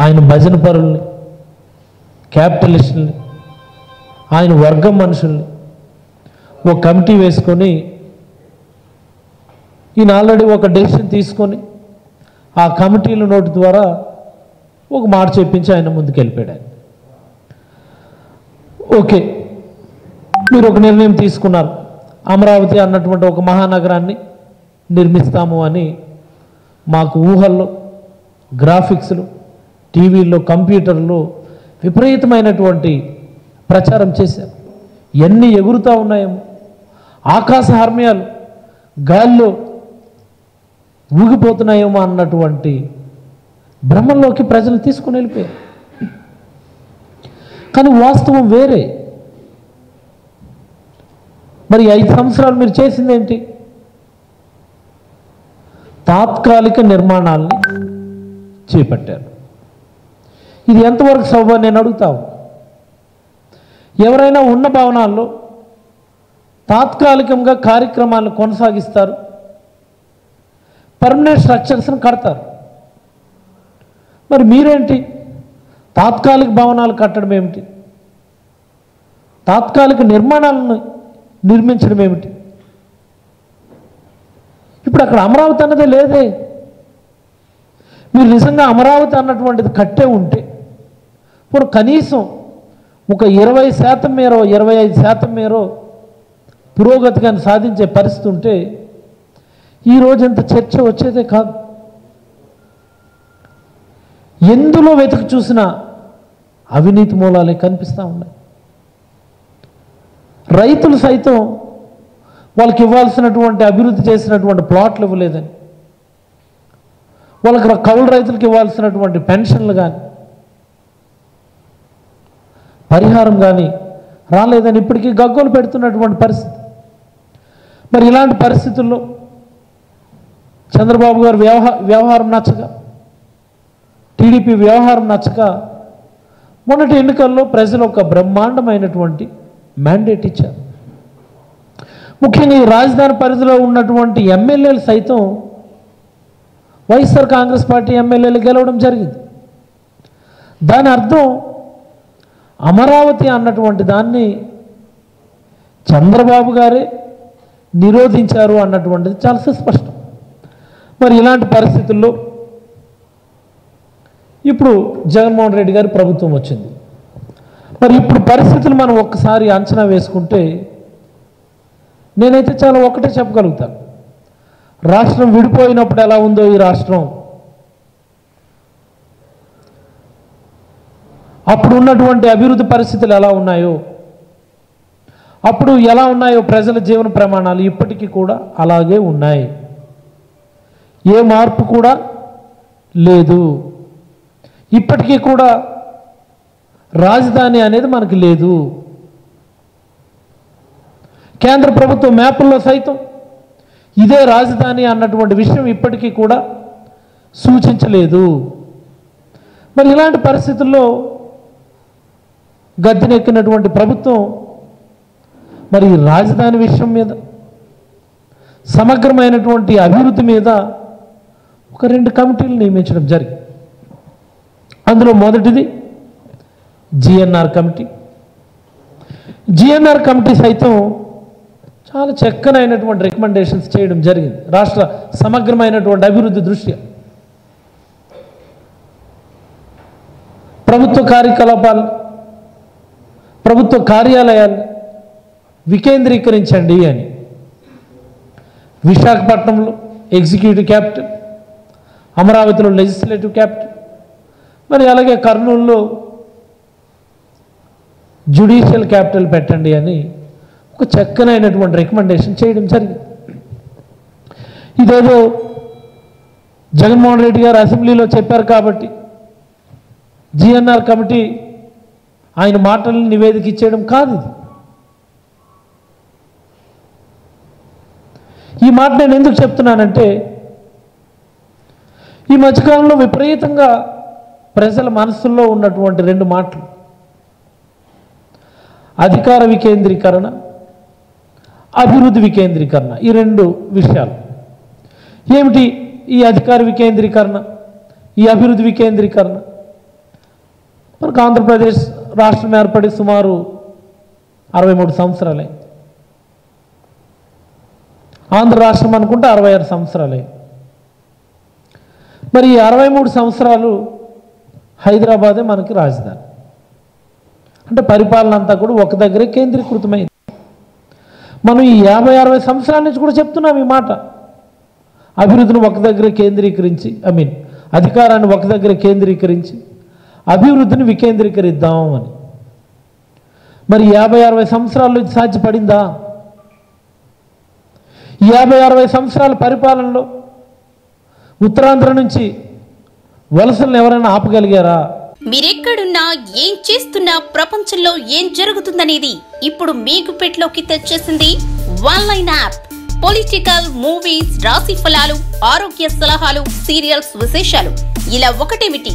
ఆయన భజన పరుల్ని క్యాపిటలిస్టుల్ని ఆయన వర్గం మనుషుల్ని ఒక కమిటీ వేసుకొని ఈయన ఆల్రెడీ ఒక డెసిషన్ తీసుకొని ఆ కమిటీల నోటి ద్వారా ఒక మాట చెప్పించి ఆయన ముందుకు వెళ్ళిపోయాడు ఆయన. ఓకే మీరు ఒక నిర్ణయం తీసుకున్నారు. అమరావతి అన్నటువంటి ఒక మహానగరాన్ని నిర్మిస్తాము అని మాకు ఊహల్లో గ్రాఫిక్స్లు టీవీల్లో కంప్యూటర్లో విపరీతమైనటువంటి ప్రచారం చేశారు. ఎన్ని ఎగురుతూ ఉన్నాయేమో. ఆకాశ హర్మ్యాలు గాల్లో ఊగిపోతున్నాయేమో అన్నటువంటి భ్రమంలోకి ప్రజలు తీసుకుని వెళ్ళిపోయారు. కానీ వాస్తవం వేరే. మరి ఐదు సంవత్సరాలు మీరు చేసింది ఏంటి? తాత్కాలిక నిర్మాణాలని చేపట్టారు. ఇది ఎంతవరకు సౌభ నేను అడుగుతావు? ఎవరైనా ఉన్న భవనాల్లో తాత్కాలికంగా కార్యక్రమాలను కొనసాగిస్తారు. పర్మనెంట్ స్ట్రక్చర్స్ని కడతారు. మరి మీరేంటి? తాత్కాలిక భవనాలు కట్టడం ఏమిటి? తాత్కాలిక నిర్మాణాలను నిర్మించడం ఏమిటి? ఇప్పుడు అక్కడ అమరావతి అన్నదే లేదే. మీరు నిజంగా అమరావతి అన్నటువంటిది కట్టే ఉంటే ఇప్పుడు కనీసం ఒక ఇరవై శాతం మేర ఇరవై ఐదు శాతం మేర పురోగతి కానీ సాధించే పరిస్థితి ఉంటే ఈ ఇంత చర్చ వచ్చేదే కాదు. ఎందులో వెతికి చూసినా అవినీతి మూలాలే కనిపిస్తూ ఉన్నాయి. రైతులు సైతం వాళ్ళకి ఇవ్వాల్సినటువంటి అభివృద్ధి చేసినటువంటి ప్లాట్లు ఇవ్వలేదని వాళ్ళకి కౌలు రైతులకు ఇవ్వాల్సినటువంటి పెన్షన్లు కానీ పరిహారం కానీ రాలేదని ఇప్పటికీ గగ్గోలు పెడుతున్నటువంటి పరిస్థితి. మరి ఇలాంటి పరిస్థితుల్లో చంద్రబాబు గారు వ్యవహార వ్యవహారం నచ్చక టీడీపీ వ్యవహారం నచ్చక మొన్నటి ఎన్నికల్లో ప్రజలు ఒక బ్రహ్మాండమైనటువంటి మ్యాండేట్ ఇచ్చారు. ముఖ్యంగా ఈ రాజధాని పరిధిలో ఉన్నటువంటి ఎమ్మెల్యేలు సైతం వైఎస్ఆర్ కాంగ్రెస్ పార్టీ ఎమ్మెల్యేలు గెలవడం జరిగింది. దాని అర్థం అమరావతి అన్నటువంటి దాన్ని చంద్రబాబు గారే నిరోధించారు అన్నటువంటిది చాలా సుస్పష్టం. మరి ఇలాంటి పరిస్థితుల్లో ఇప్పుడు జగన్మోహన్ రెడ్డి గారి ప్రభుత్వం వచ్చింది. మరి ఇప్పుడు పరిస్థితులు మనం ఒక్కసారి అంచనా వేసుకుంటే నేనైతే చాలా ఒకటే చెప్పగలుగుతాను. రాష్ట్రం విడిపోయినప్పుడు ఎలా ఉందో ఈ రాష్ట్రం అప్పుడు ఉన్నటువంటి అభివృద్ధి పరిస్థితులు ఎలా ఉన్నాయో అప్పుడు ఎలా ఉన్నాయో ప్రజల జీవన ప్రమాణాలు ఇప్పటికీ కూడా అలాగే ఉన్నాయి. ఏ మార్పు కూడా లేదు. ఇప్పటికీ కూడా రాజధాని అనేది మనకి లేదు. కేంద్ర ప్రభుత్వ మ్యాపుల్లో సైతం ఇదే రాజధాని అన్నటువంటి విషయం ఇప్పటికీ కూడా సూచించలేదు. మరి ఇలాంటి పరిస్థితుల్లో గద్దెనెక్కినటువంటి ప్రభుత్వం మరి రాజధాని విషయం మీద సమగ్రమైనటువంటి అభివృద్ధి మీద ఒక రెండు కమిటీలు నియమించడం జరిగింది. అందులో మొదటిది జిఎన్ఆర్ కమిటీ. జిఎన్ఆర్ కమిటీ సైతం చాలా చక్కనైనటువంటి రికమెండేషన్స్ చేయడం జరిగింది రాష్ట్ర సమగ్రమైనటువంటి అభివృద్ధి దృష్ట్యా. ప్రభుత్వ కార్యకలాపాలు ప్రభుత్వ కార్యాలయాలు వికేంద్రీకరించండి అని. విశాఖపట్నంలో ఎగ్జిక్యూటివ్ క్యాపిటల్ అమరావతిలో లెజిస్లేటివ్ క్యాపిటల్ మరి అలాగే కర్నూలులో జ్యుడిషియల్ క్యాపిటల్ పెట్టండి అని ఒక చక్కనైనటువంటి రికమెండేషన్ చేయడం జరిగింది. ఇదేదో జగన్మోహన్ రెడ్డి గారు అసెంబ్లీలో చెప్పారు కాబట్టి జిఎన్ఆర్ కమిటీ ఆయన మాటలను నివేదిక ఇచ్చేయడం కాదు ఇది. ఈ మాట నేను ఎందుకు చెప్తున్నానంటే ఈ మధ్యకాలంలో విపరీతంగా ప్రజల మనసుల్లో ఉన్నటువంటి రెండు మాటలు. అధికార వికేంద్రీకరణ అభివృద్ధి వికేంద్రీకరణ ఈ రెండు విషయాలు. ఏమిటి ఈ అధికార వికేంద్రీకరణ ఈ అభివృద్ధి వికేంద్రీకరణ? మనకు ఆంధ్రప్రదేశ్ రాష్ట్రం ఏర్పడి సుమారు అరవై మూడు సంవత్సరాలే. ఆంధ్ర రాష్ట్రం అనుకుంటే అరవై ఆరు సంవత్సరాలే. మరి ఈ అరవై మూడు సంవత్సరాలు హైదరాబాదే మనకి రాజధాని. అంటే పరిపాలన అంతా కూడా ఒక దగ్గరే కేంద్రీకృతమైంది. మనం ఈ యాభై అరవై సంవత్సరాల నుంచి కూడా చెప్తున్నాం ఈ మాట. అభివృద్ధిని ఒక దగ్గర కేంద్రీకరించి ఐ మీన్ అధికారాన్ని ఒక దగ్గర కేంద్రీకరించి అభివృద్ధిని వికేంద్రీకరిద్దాం అని. మరి యాభై అరవై సంవత్సరాల్లో ఇది సాధ్యపడిందా? యాభై అరవై సంవత్సరాల పరిపాలనలో ఉత్తరాంధ్ర నుంచి వలసలను ఎవరైనా ఆపగలిగారా? మీరెక్కడున్నా ఏం చేస్తున్నా ప్రపంచంలో ఏం జరుగుతుందనేది ఇప్పుడు మీకు పెట్లోకి తెచ్చేసింది one line app. Political movies రాశి ఫలాలు ఆరోగ్య సలహాలు సీరియల్స్ విశేషాలు. ఇలా ఒకటేమిటి?